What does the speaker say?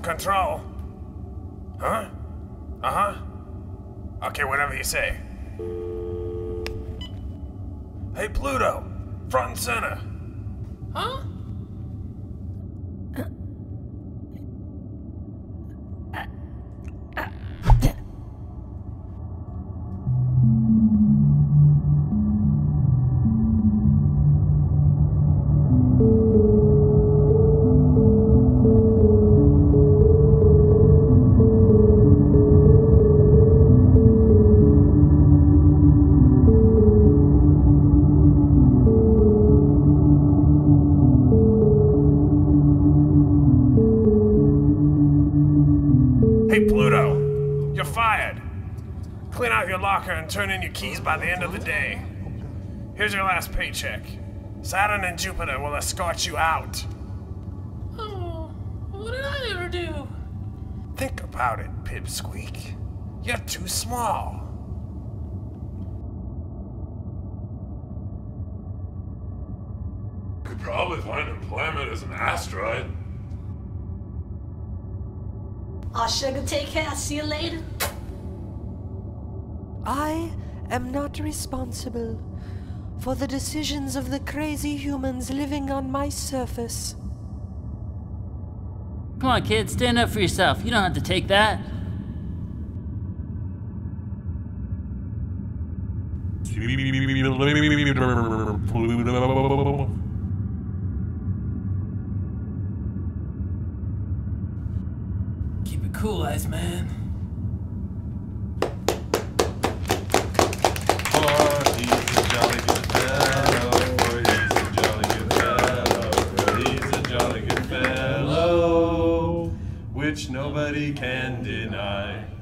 control. Huh? Uh huh. Okay, whatever you say. Hey, Pluto! Front and center! Huh? Hey, Pluto! You're fired! Clean out your locker and turn in your keys by the end of the day. Here's your last paycheck. Saturn and Jupiter will escort you out. Oh, what did I ever do? Think about it, Pipsqueak. You're too small. Could probably find employment as an asteroid. Aw, sugar, take care. See you later. I am not responsible for the decisions of the crazy humans living on my surface. Come on, kid, stand up for yourself. You don't have to take that. Jolly good fellow, which nobody can deny.